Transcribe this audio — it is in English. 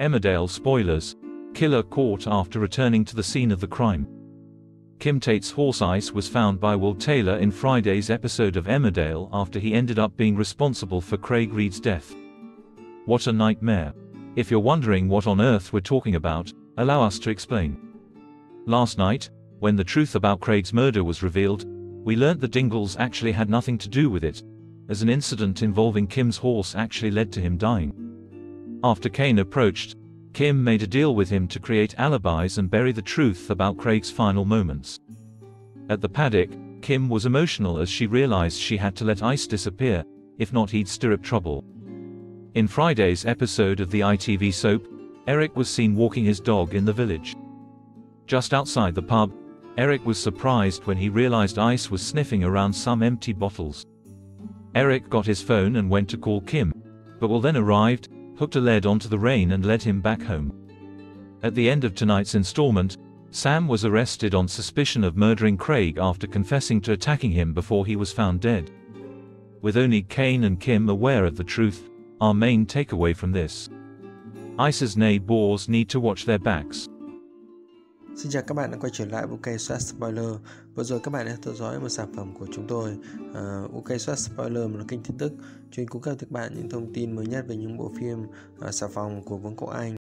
Emmerdale spoilers. Killer caught after returning to the scene of the crime. Kim Tate's horse Ice was found by Will Taylor in Friday's episode of Emmerdale after he ended up being responsible for Craig Reed's death. What a nightmare. If you're wondering what on earth we're talking about, allow us to explain. Last night, when the truth about Craig's murder was revealed, we learnt the Dingles actually had nothing to do with it, as an incident involving Kim's horse actually led to him dying. After Cain approached, Kim made a deal with him to create alibis and bury the truth about Craig's final moments. At the paddock, Kim was emotional as she realized she had to let Ice disappear, if not he'd stir up trouble. In Friday's episode of the ITV soap, Eric was seen walking his dog in the village. Just outside the pub, Eric was surprised when he realized Ice was sniffing around some empty bottles. Eric got his phone and went to call Kim, but Will then arrived, hooked a lead onto the rain and led him back home. At the end of tonight's installment, Sam was arrested on suspicion of murdering Craig after confessing to attacking him before he was found dead. With only Cain and Kim aware of the truth, our main takeaway from this. Ice's neighbors need to watch their backs. Xin chào các bạn đã quay trở lại với UK Soát Spoiler. Vừa rồi các bạn đã theo dõi một sản phẩm của chúng tôi. Ờ, uh, UK Swat Spoiler là kênh tin tức chuyên cung cấp cho các bạn những thông tin mới nhất về những bộ phim uh, xà phòng của Vương quốc Anh.